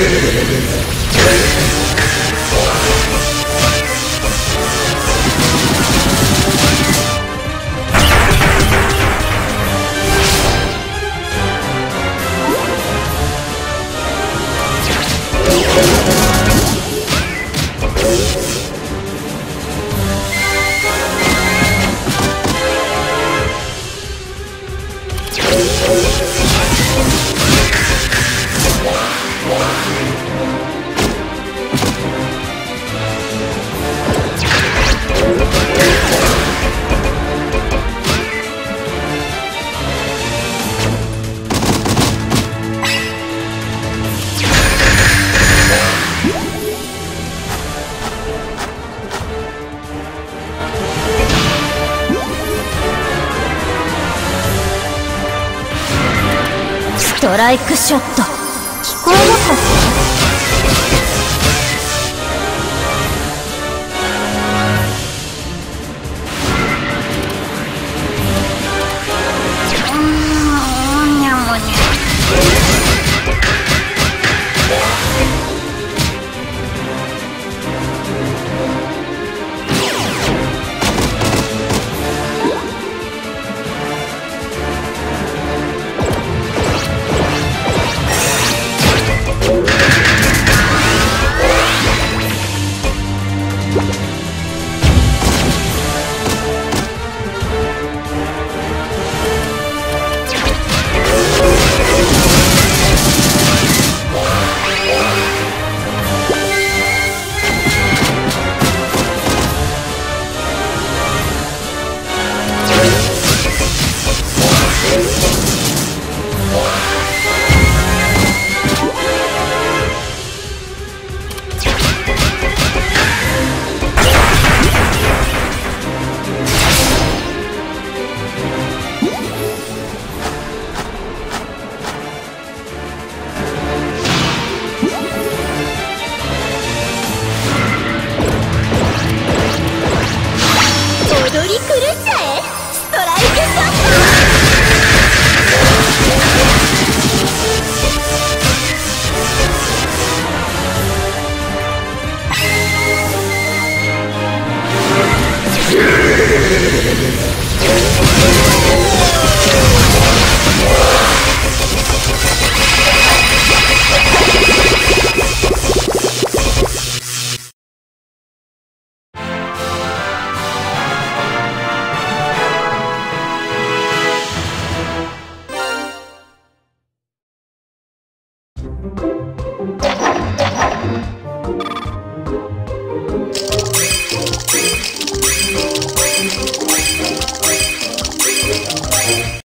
Yeah. トライクショット。聞こえな Thank you.